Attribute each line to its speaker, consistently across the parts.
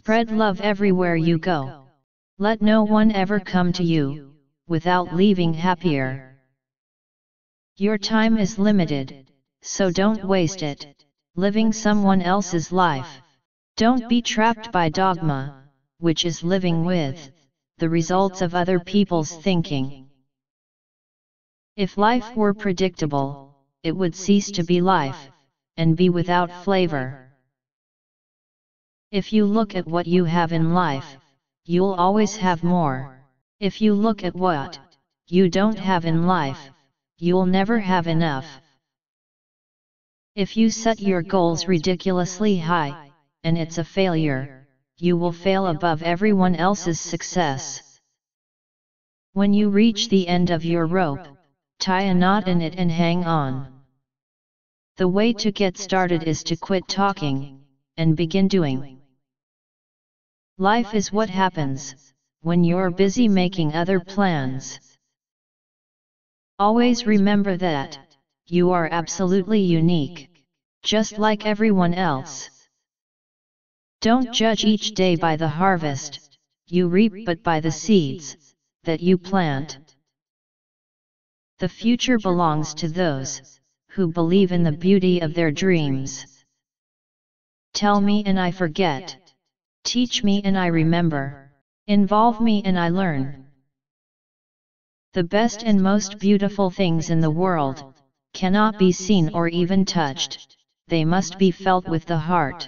Speaker 1: Spread love everywhere you go. Let no one ever come to you, without leaving happier. Your time is limited, so don't waste it, living someone else's life. Don't be trapped by dogma, which is living with the results of other people's thinking. If life were predictable, it would cease to be life, and be without flavor. If you look at what you have in life, you'll always have more. If you look at what you don't have in life, you'll never have enough. If you set your goals ridiculously high, and it's a failure, you will fail above everyone else's success. When you reach the end of your rope, tie a knot in it and hang on. The way to get started is to quit talking, and begin doing. Life is what happens when you're busy making other plans. Always remember that you are absolutely unique, just like everyone else. Don't judge each day by the harvest you reap, but by the seeds that you plant. The future belongs to those who believe in the beauty of their dreams. Tell me and I forget. Teach me and I remember. Involve me and I learn. The best and most beautiful things in the world cannot be seen or even touched, they must be felt with the heart.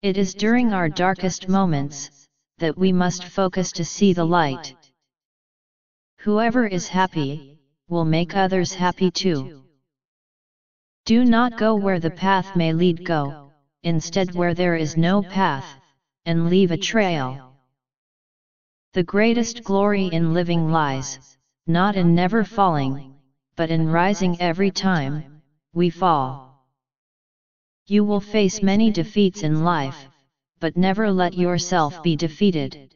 Speaker 1: It is during our darkest moments that we must focus to see the light. Whoever is happy will make others happy too. Do not go where the path may lead go instead where there is no path, and leave a trail. The greatest glory in living lies, not in never falling, but in rising every time, we fall. You will face many defeats in life, but never let yourself be defeated.